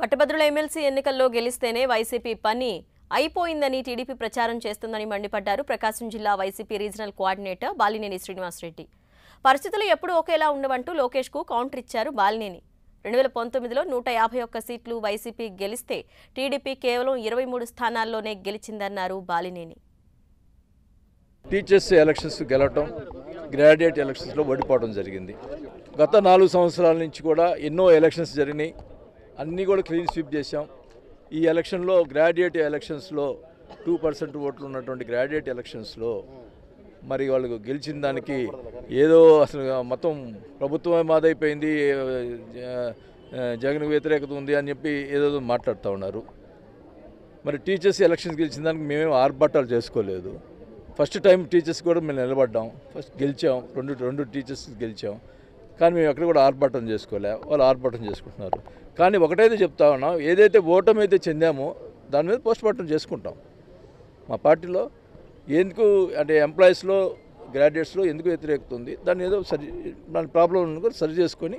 పట్టభద్రుల ఎమ్మెల్సీ ఎన్నికల్లో గెలిస్తేనే వైసీపీ పని అయిపోయిందని టీడీపీ ప్రచారం చేస్తుందని మండిపడ్డారు ప్రకాశం జిల్లా YCP regional coordinator Balineni Srinivasa Reddy పరిస్థితులు ఎప్పుడూ ఒకేలా ఉండవంటూ లోకేష్కు కౌంటర్ ఇచ్చారు బాలినేని. రెండు వేల పంతొమ్మిదిలో నూట యాభై ఒక్క సీట్లు వైసీపీ గెలిస్తే టీడీపీ కేవలం ఇరవై మూడు స్థానాల్లోనే గెలిచిందన్నారు బాలినేని. టీచర్స్ ఎలక్షన్స్ గెలవటం గ్రాడ్యుయేట్ ఎలక్షన్స్లో ఓడిపోవడం జరిగింది. గత నాలుగు సంవత్సరాల నుంచి కూడా ఎన్నో ఎలక్షన్స్ జరిగినాయి. అన్నీ కూడా క్లీన్ స్వీప్ చేశాం. ఈ ఎలక్షన్లో గ్రాడ్యుయేట్ ఎలక్షన్స్లో టూ పర్సెంట్ ఓట్లు ఉన్నటువంటి గ్రాడ్యుయేట్ ఎలక్షన్స్లో మరి వాళ్ళు గెలిచిన దానికి ఏదో అసలు మొత్తం ప్రభుత్వమే మాదైపోయింది జగన్ వ్యతిరేకత ఉంది అని చెప్పి ఏదో మాట్లాడుతూ ఉన్నారు. మరి టీచర్స్ ఎలక్షన్స్ గెలిచిన దానికి మేమేం ఆర్భాటాలు చేసుకోలేదు. ఫస్ట్ టైం టీచర్స్ కూడా మేము నిలబడ్డాం. ఫస్ట్ గెలిచాం. రెండు రెండు టీచర్స్ గెలిచాం. కానీ మేము ఎక్కడ కూడా ఆర్భాటం చేసుకోలే. వాళ్ళు ఆర్భాటం చేసుకుంటున్నారు. కానీ ఒకటైతే చెప్తా ఉన్నాం ఏదైతే ఓటమి అయితే చెందామో దాని మీద పోస్ట్ మార్టం చేసుకుంటాం. మా పార్టీలో ఎందుకు అంటే ఎంప్లాయీస్లో గ్రాడ్యుయేట్స్లో ఎందుకు వ్యతిరేకత ఉంది దాన్ని ఏదో సరి దాని ప్రాబ్లం కూడా సరి చేసుకొని